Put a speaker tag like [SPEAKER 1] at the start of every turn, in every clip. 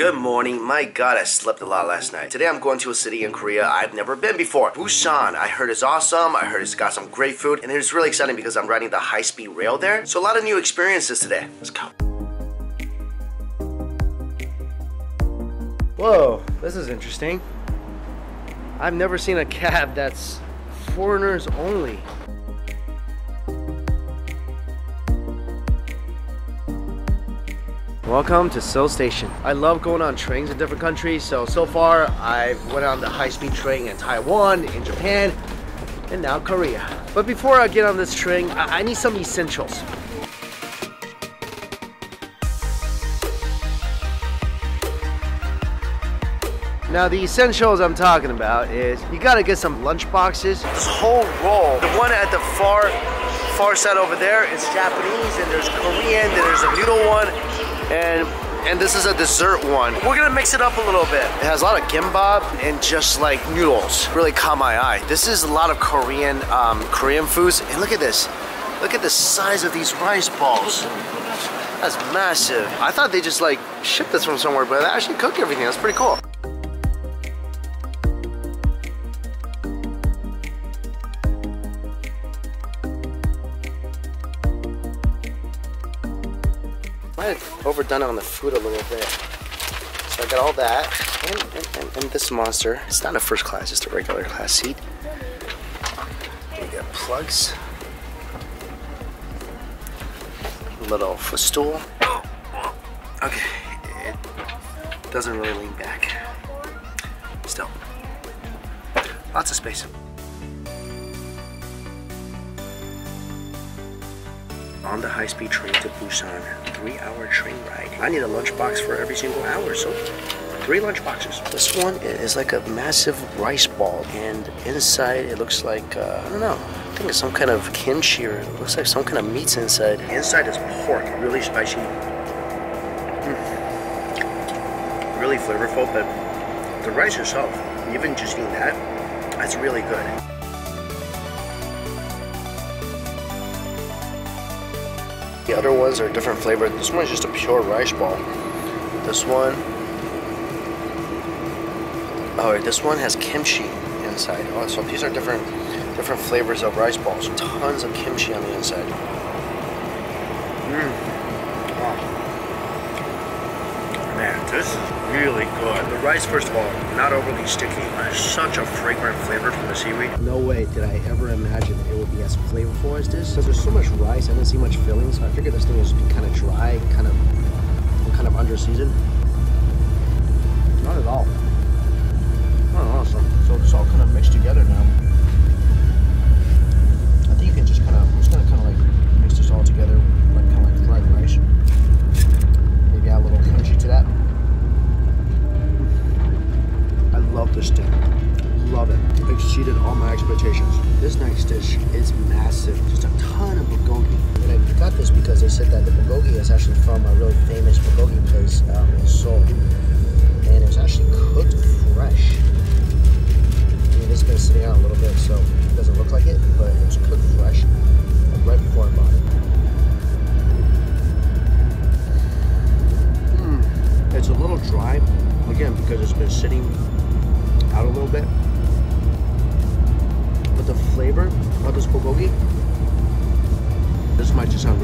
[SPEAKER 1] Good morning. My god, I slept a lot last night. Today I'm going to a city in Korea I've never been before. Busan. I heard it's awesome. I heard it's got some great food. And it's really exciting because I'm riding the high-speed rail there. So a lot of new experiences today. Let's go. Whoa, this is interesting. I've never seen a cab that's foreigners only. Welcome to Seoul Station. I love going on trains in different countries. So, so far I've went on the high-speed train in Taiwan, in Japan, and now Korea. But before I get on this train, I, I need some essentials. Now the essentials I'm talking about is you gotta get some lunch boxes. This whole roll, the one at the far far side over there is Japanese and there's Korean, then there's a noodle one, and and this is a dessert one. We're gonna mix it up a little bit. It has a lot of gimbap and just like noodles. Really caught my eye. This is a lot of Korean um, Korean foods. And look at this. Look at the size of these rice balls. That's massive. I thought they just like shipped this from somewhere, but they actually cook everything. That's pretty cool. Overdone on the food a little bit. So I got all that and, and, and, and this monster. It's not a first class, just a regular class seat. We got plugs. Little footstool. Okay, it doesn't really lean back. Still, lots of space. on the high-speed train to Busan, three-hour train ride. I need a lunchbox for every single hour, so three lunch boxes. This one is like a massive rice ball, and inside it looks like, uh, I don't know, I think it's some kind of kimchi or it looks like some kind of meats inside. Inside is pork, really spicy. Mm. Really flavorful, but the rice itself, even just eating that, that's really good. The other ones are different flavor. This one is just a pure rice ball. This one, oh, this one has kimchi inside. Oh, so these are different, different flavors of rice balls. Tons of kimchi on the inside. Mmm. Oh. Man, this is really good. The rice, first of all, not overly sticky. It's such a fragrant flavor from the seaweed. No way did I ever imagine it would be as flavorful as this. Because there's so much rice, I didn't see much filling, so I figured this thing was kind of dry, kind of, kind of under seasoned. Not at all. Oh, awesome. So it's all kind of mixed together now.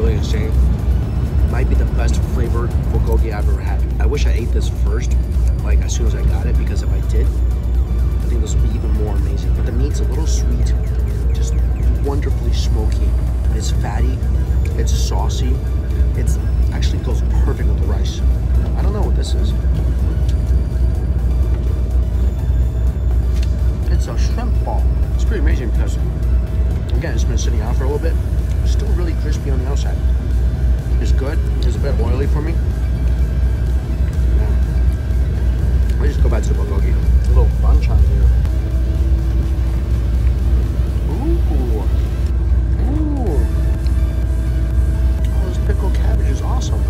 [SPEAKER 1] Really insane, might be the best flavored bulgogi I've ever had. I wish I ate this first, like as soon as I got it, because if I did, I think this would be even more amazing. But the meat's a little sweet, just wonderfully smoky. It's fatty, it's saucy, it actually goes perfect with the rice. I don't know what this is. It's a shrimp ball. It's pretty amazing because, again, it's been sitting out for a little bit. Still really crispy on the outside. It's good. It's a bit oily for me. Yeah. Me just go back to the bulgogi. A little banchan here. Ooh. Ooh. Oh, this pickled cabbage is awesome.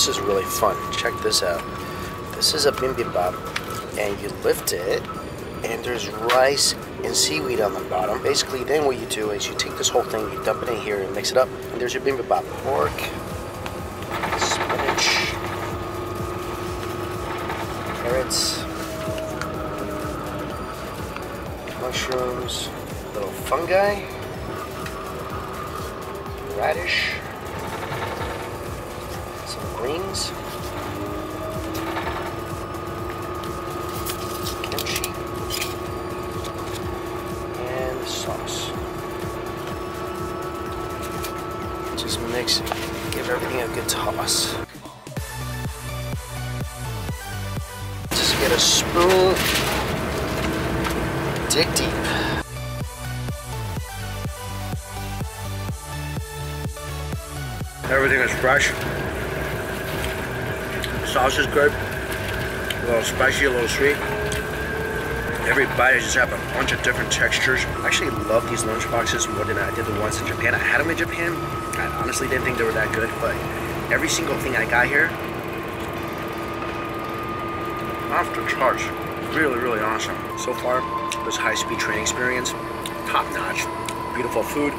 [SPEAKER 1] This is really fun. Check this out. This is a bibimbap, and you lift it, and there's rice and seaweed on the bottom. Basically, then what you do is you take this whole thing, you dump it in here, and mix it up, and there's your bibimbap. Pork, spinach, carrots, mushrooms, little fungi, radish, greens, kimchi, and sauce. Just mix it. Give everything a good toss. Just get a spoon. Dig deep. Everything is fresh. Sauce is good. A little spicy, a little sweet. Every bite, I just have a bunch of different textures. I actually love these lunch boxes more than I did the ones in Japan. I had them in Japan. I honestly didn't think they were that good, but every single thing I got here, off the charts. Really, really awesome. So far, this high-speed train experience, top notch. Beautiful food,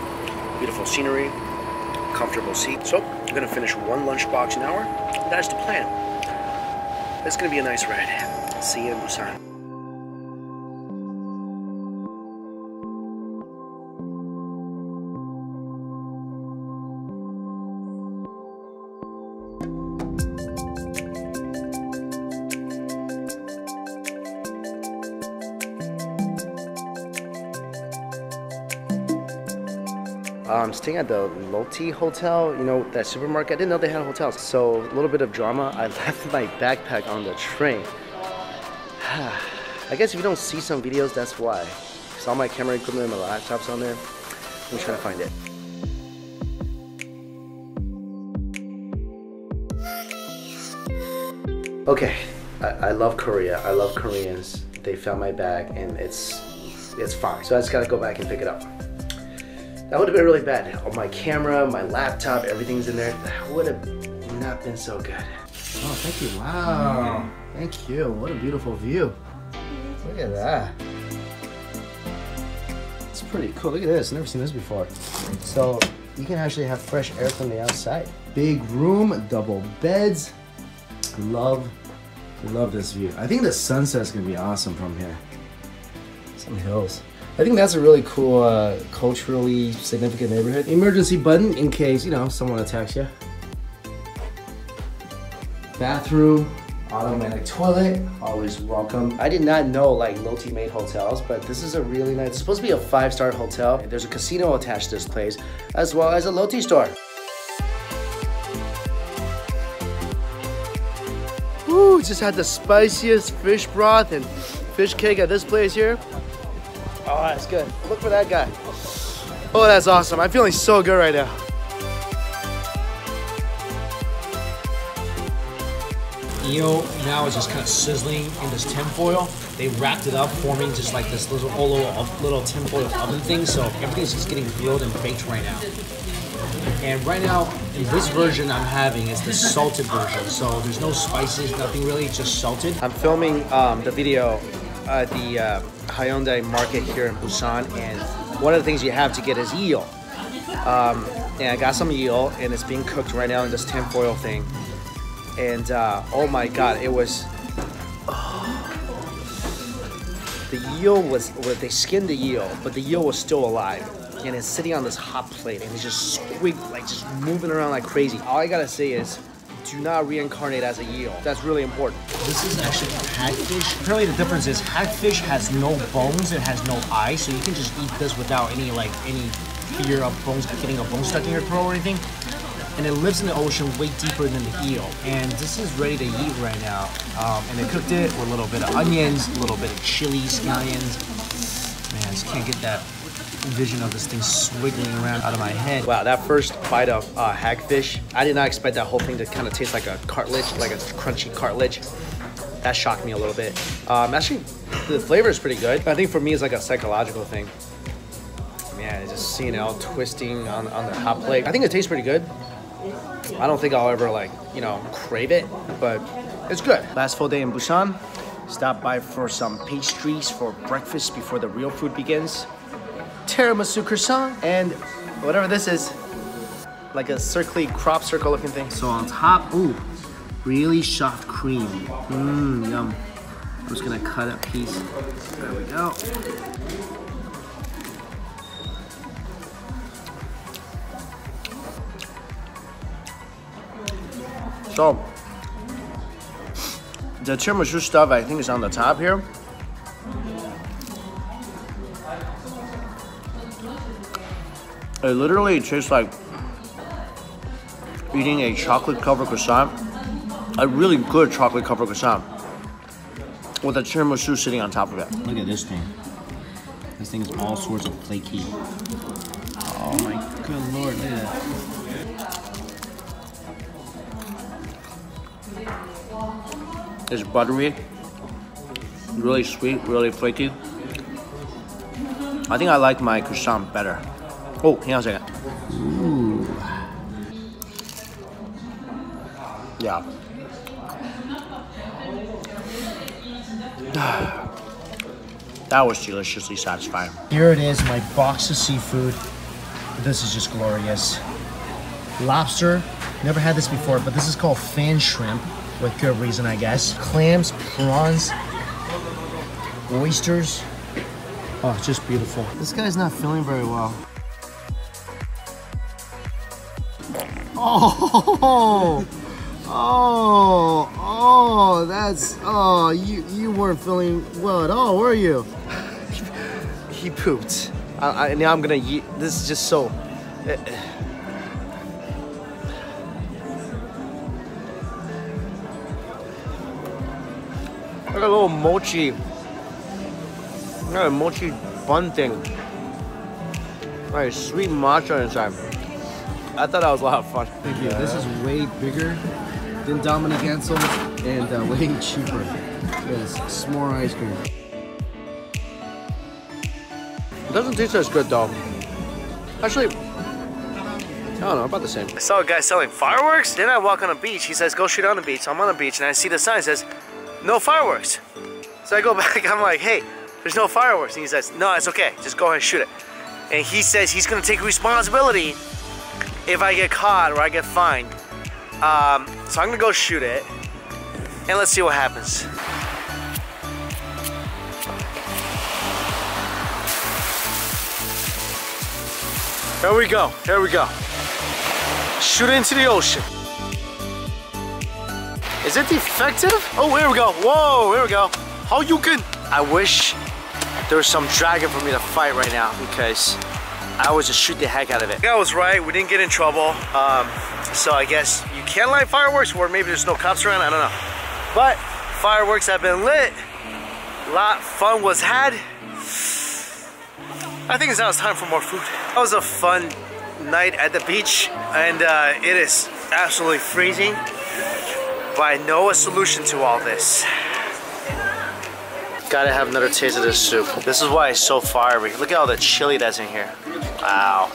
[SPEAKER 1] beautiful scenery, comfortable seat. So, I'm gonna finish one lunchbox an hour. That's the plan. It's gonna be a nice ride. See you in Busan. Um, staying at the Lotte Hotel, you know, that supermarket. I didn't know they had hotels. So a little bit of drama. I left my backpack on the train. I guess if you don't see some videos, that's why. Because all my camera equipment and my laptop's on there. I'm trying to find it. Okay, I, I love Korea. I love Koreans. They found my bag and it's it's fine. So I just gotta go back and pick it up. That would have been really bad. Oh, my camera, my laptop, everything's in there. That would have not been so good. Oh, thank you. Wow. Mm. Thank you. What a beautiful view. Look at that. It's pretty cool. Look at this. Never seen this before. So you can actually have fresh air from the outside. Big room, double beds. Love, love this view. I think the sunset's gonna be awesome from here. Some hills. I think that's a really cool, uh, culturally significant neighborhood. Emergency button in case, you know, someone attacks you. Bathroom, automatic toilet, always welcome. I did not know like Lotte made hotels, but this is a really nice, it's supposed to be a five-star hotel. There's a casino attached to this place, as well as a Lotte store. Ooh, just had the spiciest fish broth and fish cake at this place here. Oh, that's good. Look for that guy. Oh, that's awesome. I'm feeling so good right now.
[SPEAKER 2] eel now is just kind of sizzling in this tinfoil. They wrapped it up, forming just like this little little, little tinfoil oven thing. So everything's just getting grilled and baked right now. And right now, in this version I'm having is the salted version. So there's no spices, nothing really, just salted.
[SPEAKER 1] I'm filming um, the video at the uh, Haeundae market here in Busan, and one of the things you have to get is eel. Um, and I got some eel, and it's being cooked right now in this tinfoil thing. And uh, oh my god, it was. the eel was, well, they skinned the eel, but the eel was still alive. And it's sitting on this hot plate, and it's just squig, like just moving around like crazy. All I gotta say is, do not reincarnate as a eel. That's really important.
[SPEAKER 2] This is actually hagfish. Apparently the difference is hagfish has no bones, it has no eyes, so you can just eat this without any like any fear of bones getting a bone stuck in your throat or anything. And it lives in the ocean way deeper than the eel. And this is ready to eat right now. Um, and they cooked it with a little bit of onions, a little bit of chili, scallions. Man, I just can't get that vision of this thing swiggling around out of my head.
[SPEAKER 1] Wow, that first bite of uh, hagfish, I did not expect that whole thing to kind of taste like a cartilage, like a crunchy cartilage. that shocked me a little bit. Um, actually, the flavor is pretty good. I think for me, it's like a psychological thing. Man, just seeing it all twisting on, on the hot plate. I think it tastes pretty good. I don't think I'll ever like, you know, crave it, but it's good. Last full day in Busan. Stop by for some pastries for breakfast before the real food begins. Tiramisu croissant and whatever this is, like a circly crop circle looking thing. So on top, ooh, really soft cream. Mmm, yum. I'm just gonna cut a piece. There we go. So, the tiramisu stuff I think is on the top here. It literally tastes like eating a chocolate covered croissant, a really good chocolate covered croissant with a tiramisu sitting on top of it. Look at this thing. This thing is all sorts of flaky. Oh my good lord, look at that. It's buttery, really sweet, really flaky. I think I like my croissant better. Oh, hang on a second. Ooh. Yeah. that was deliciously satisfying. Here it is, my box of seafood. This is just glorious. Lobster, never had this before, but this is called fan shrimp, with good reason, I guess. Clams, prawns, oysters. Oh, just beautiful. This guy's not feeling very well. Oh, oh, oh, that's, oh, you, you weren't feeling well at all, were you? he pooped. I, I, now I'm gonna eat, this is just so, uh, like a little mochi, like a mochi bun thing. Like sweet matcha inside. I thought that was a lot of fun. Thank you. Yeah. This is way bigger than Dominique Ansel and uh, way cheaper. Yes, s'more ice cream. It doesn't taste as good though. Actually, I don't know, about the same. I saw a guy selling fireworks. Then I walk on a beach. He says, go shoot on the beach. So I'm on the beach and I see the sign says, no fireworks. So I go back, I'm like, hey, there's no fireworks. And he says, no, it's okay. Just go ahead and shoot it. And he says he's gonna take responsibility if I get caught or I get fined. Um, so I'm gonna go shoot it and let's see what happens. Here we go, here we go. Shoot into the ocean. Is it effective? Oh, here we go. Whoa, here we go. How you can? I wish there was some dragon for me to fight right now because I would just shoot the heck out of it. I was right, we didn't get in trouble. Um, so I guess you can light fireworks or maybe there's no cops around, I don't know. But fireworks have been lit. A lot of fun was had. I think it's now it's time for more food. That was a fun night at the beach and uh, it is absolutely freezing. But I know a solution to all this. Gotta have another taste of this soup. This is why it's so fiery. Look at all the chili that's in here. Wow.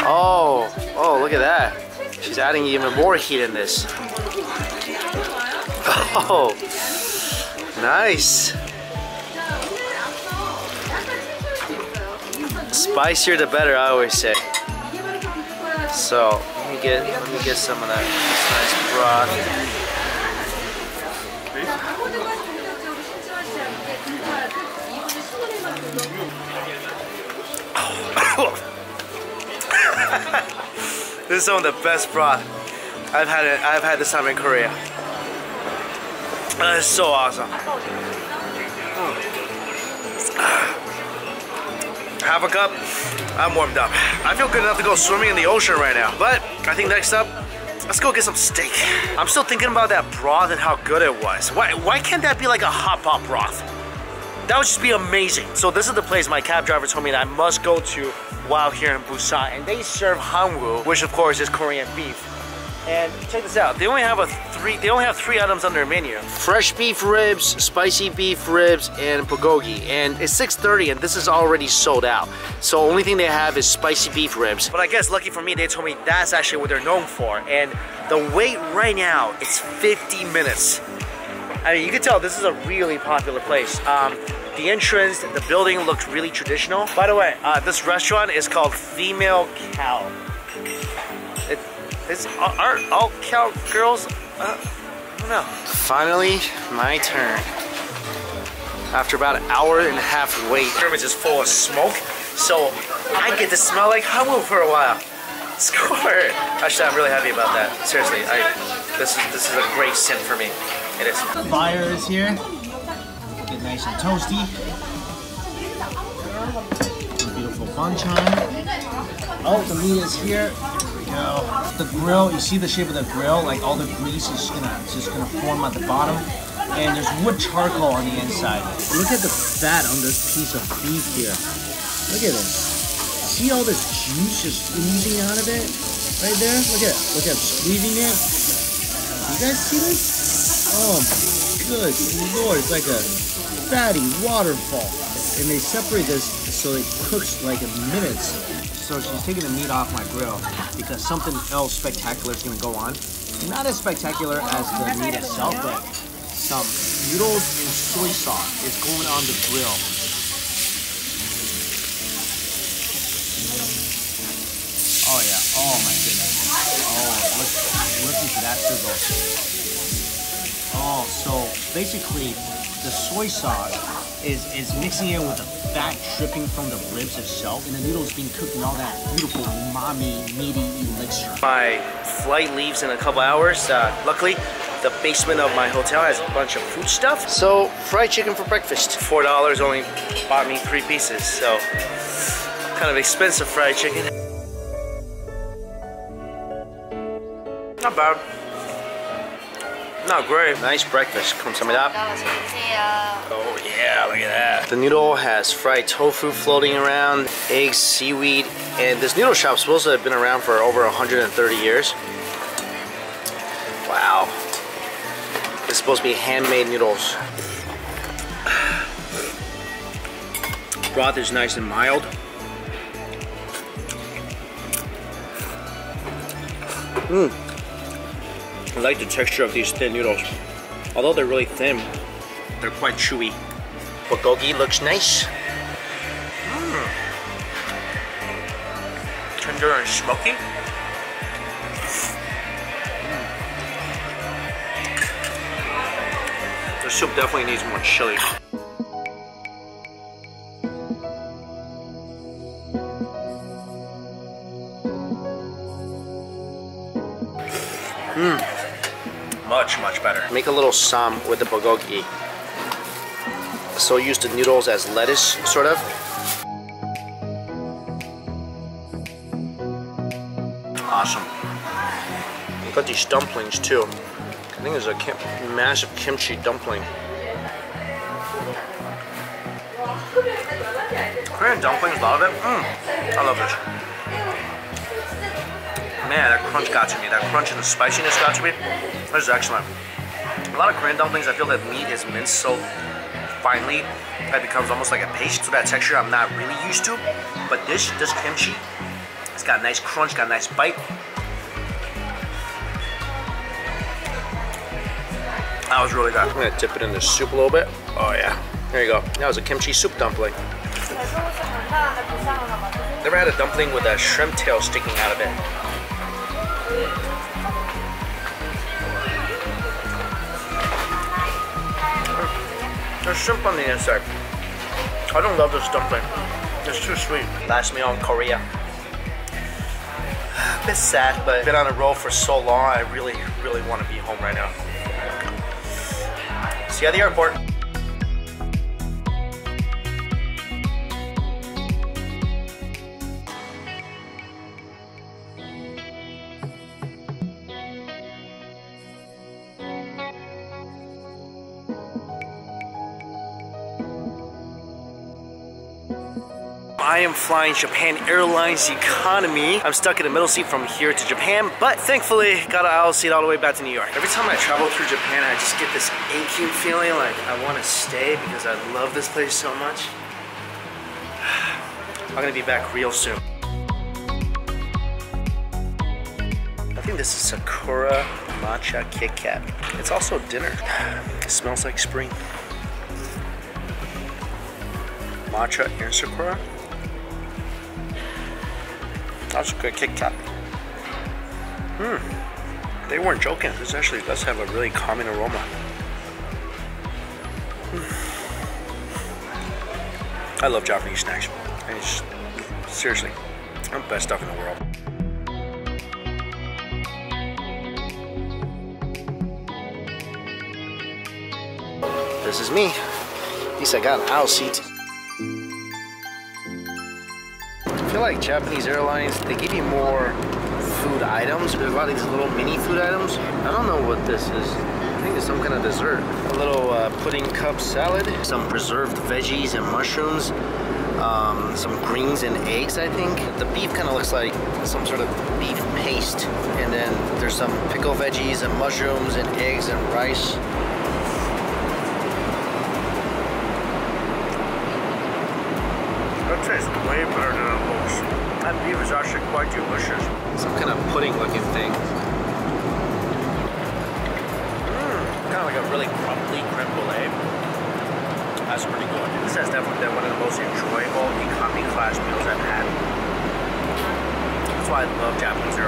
[SPEAKER 1] Oh, oh, look at that. She's adding even more heat in this. Oh, nice. Spicier the better, I always say. So, let me get, let me get some of that nice broth. This is some of the best broth I've had. It, I've had this time in Korea. That is so awesome. Mm. Half a cup. I'm warmed up. I feel good enough to go swimming in the ocean right now. But I think next up, let's go get some steak. I'm still thinking about that broth and how good it was. Why, why can't that be like a hot pot broth? That would just be amazing. So this is the place my cab driver told me that I must go to while here in Busan. And they serve hanwoo, which of course is Korean beef. And check this out. They only have a three. They only have three items on their menu: fresh beef ribs, spicy beef ribs, and bulgogi. And it's 6:30, and this is already sold out. So only thing they have is spicy beef ribs. But I guess lucky for me, they told me that's actually what they're known for. And the wait right now it's 50 minutes. I mean, you can tell this is a really popular place. Um, the entrance, the building looks really traditional. By the way, uh, this restaurant is called Female Cow. It, it's are all cow girls? Uh, I don't know. Finally, my turn. After about an hour and a half wait, the is full of smoke, so I get to smell like hummus for a while. Score! Actually, I'm really happy about that. Seriously, I this is this is a great scent for me. It is.
[SPEAKER 2] Fire is here. Get nice and toasty. Beautiful banchan. Oh, the meat is here. Go. The grill, you see the shape of the grill? Like all the grease is gonna just gonna form at the bottom. And there's wood charcoal on the inside. Look at the fat on this piece of beef here. Look at this. See all this juice just oozing out of it? Right there? Look at it. Look at it. Squeezing it. You guys see this? Oh good lord, it's like a fatty waterfall. And they separate this so it cooks like in minutes. So she's taking the meat off my grill because something else spectacular is gonna go on. Not as spectacular as the meat itself, but some noodles and soy sauce is going on the grill. Oh yeah, oh my goodness. Oh, look, listen to that sizzle. Oh, so basically the soy sauce is, is mixing in with the fat dripping from the ribs itself and the noodles being cooked in all that beautiful umami, meaty elixir.
[SPEAKER 1] My flight leaves in a couple hours. Uh, luckily, the basement of my hotel has a bunch of food stuff. So, fried chicken for breakfast. $4 only bought me three pieces, so kind of expensive fried chicken. Not bad. No, great. Nice breakfast. Come some of that. Oh yeah, look at that. The noodle has fried tofu floating around, eggs, seaweed, and this noodle shop is supposed to have been around for over 130 years. Wow. It's supposed to be handmade noodles. Broth is nice and mild. Mmm. I like the texture of these thin noodles. Although they're really thin, they're quite chewy. Bulgogi looks nice. Mm. Tender and smoky. Mm. The soup definitely needs more chili. Mmm much, much better. Make a little sam with the bulgogi. So use the noodles as lettuce, sort of. Awesome. Got these dumplings too. I think there's a kim massive kimchi dumpling. Korean dumplings, a lot of it. Mm, I love this. Man, that crunch got to me. That crunch and the spiciness got to me. This is excellent. A lot of Korean dumplings, I feel that meat is minced so finely that it becomes almost like a paste. So that texture I'm not really used to. But this, this kimchi, it's got a nice crunch, got a nice bite. That was really good. I'm gonna dip it in the soup a little bit. Oh yeah, there you go. That was a kimchi soup dumpling. Never had a dumpling with a shrimp tail sticking out of it. There's shrimp on the inside. I don't love this dumpling. It's too sweet. Last meal in Korea. A bit sad, but been on a roll for so long, I really, really want to be home right now. See you at the airport. I am flying Japan Airlines economy. I'm stuck in the middle seat from here to Japan, but thankfully got an aisle seat all the way back to New York. Every time I travel through Japan, I just get this aching feeling like I want to stay because I love this place so much. I'm gonna be back real soon. I think this is Sakura Matcha Kit Kat. It's also dinner. It smells like spring. Matcha and Sakura. That's a good Kit Kat. Hmm. They weren't joking. This actually does have a really calming aroma. I love Japanese snacks. It's seriously, the best stuff in the world. This is me. At least I got an aisle seat. I feel like Japanese airlines, they give you more food items. There's a lot of these little mini food items. I don't know what this is. I think it's some kind of dessert. A little uh, pudding cup salad, some preserved veggies and mushrooms, um, some greens and eggs, I think. The beef kind of looks like some sort of beef paste. And then there's some pickle veggies and mushrooms and eggs and rice. That tastes way better. That beef is actually quite delicious. Some kind of pudding looking thing. Mmm, kind of like a really crumbly creme brulee. That's pretty good. This has definitely been one of the most enjoyable economy class meals I've had. That's why I love Japanese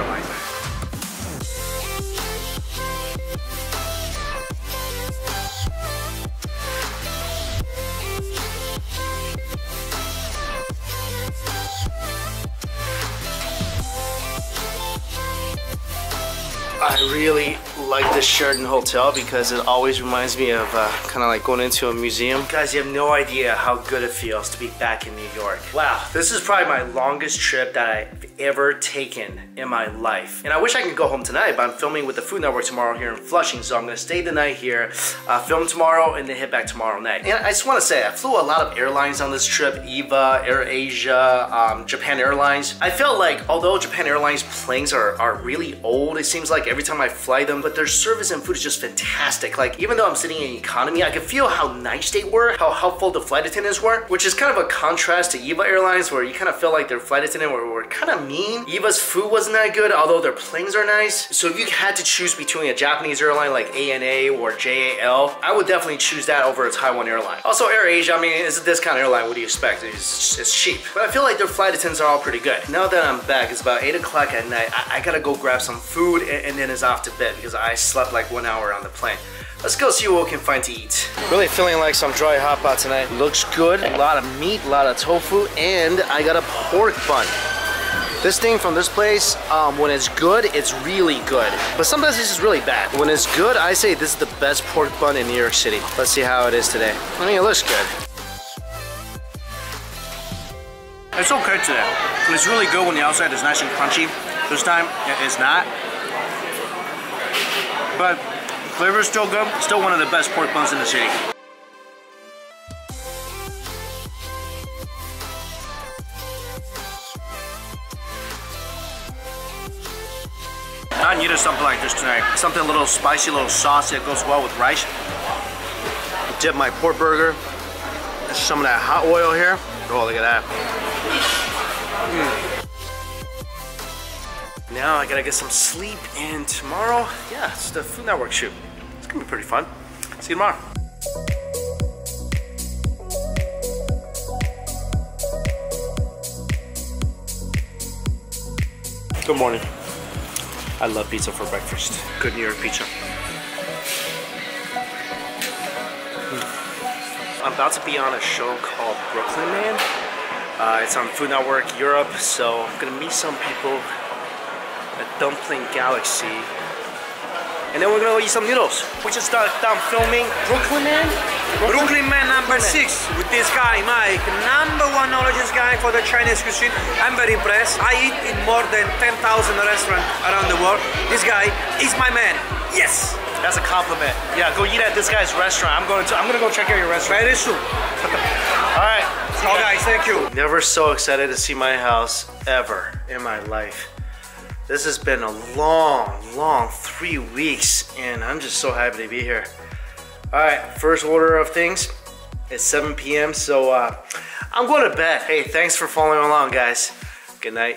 [SPEAKER 1] this Sheraton Hotel because it always reminds me of uh, kind of like going into a museum. Guys, you have no idea how good it feels to be back in New York. Wow, this is probably my longest trip that I've ever taken in my life. And I wish I could go home tonight, but I'm filming with the Food Network tomorrow here in Flushing, so I'm gonna stay the night here, uh, film tomorrow, and then head back tomorrow night. And I just wanna say, I flew a lot of airlines on this trip, EVA, AirAsia, um, Japan Airlines. I felt like, although Japan Airlines planes are, are really old, it seems like every time I fly them, but their service and food is just fantastic. Like, even though I'm sitting in economy, I could feel how nice they were, how helpful the flight attendants were, which is kind of a contrast to EVA Airlines, where you kind of feel like their flight attendant were, were kind of mean. EVA's food wasn't that good, although their planes are nice. So if you had to choose between a Japanese airline like ANA or JAL, I would definitely choose that over a Taiwan airline. Also, AirAsia, I mean, it's a discount airline. What do you expect? It's, it's cheap. But I feel like their flight attendants are all pretty good. Now that I'm back, it's about 8 o'clock at night. I, I gotta go grab some food and, and then it's off to bed because I slept like one hour on the plane. Let's go see what we can find to eat. Really feeling like some dry hot pot tonight. Looks good. A lot of meat, a lot of tofu, and I got a pork bun. This thing from this place, um, when it's good, it's really good. But sometimes this is really bad. When it's good, I say this is the best pork bun in New York City. Let's see how it is today. I mean, it looks good. It's okay today. It's really good when the outside is nice and crunchy. This time, it's not. But flavor is still good. Still one of the best pork buns in the city. I needed something like this tonight. Something a little spicy, a little saucy that goes well with rice. Dip my pork burger. Some of that hot oil here. Oh, look at that. Mm. Now I gotta get some sleep and tomorrow, yeah, it's the Food Network shoot. It's gonna be pretty fun. See you tomorrow. Good morning. I love pizza for breakfast. Good New York pizza. Mm. I'm about to be on a show called Brooklyn Man. Uh, it's on Food Network Europe, so I'm gonna meet some people at Dumpling Galaxy. And then we're gonna go eat some noodles. We just started done filming Brooklyn Man.
[SPEAKER 3] Brooklyn Man number six with this guy, Mike, number one knowledge guy for the Chinese cuisine. I'm very impressed. I eat in more than 10,000 restaurants around the world. This guy is my man. Yes.
[SPEAKER 1] That's a compliment. Yeah, go eat at this guy's restaurant. I'm going to. I'm gonna go check out your restaurant.
[SPEAKER 3] Very soon.
[SPEAKER 1] All right.
[SPEAKER 3] Ciao, guys. thank you.
[SPEAKER 1] Never so excited to see my house ever in my life. This has been a long, long three weeks, and I'm just so happy to be here. All right, first order of things. It's 7 p.m., so uh, I'm going to bed. Hey, thanks for following along, guys. Good night.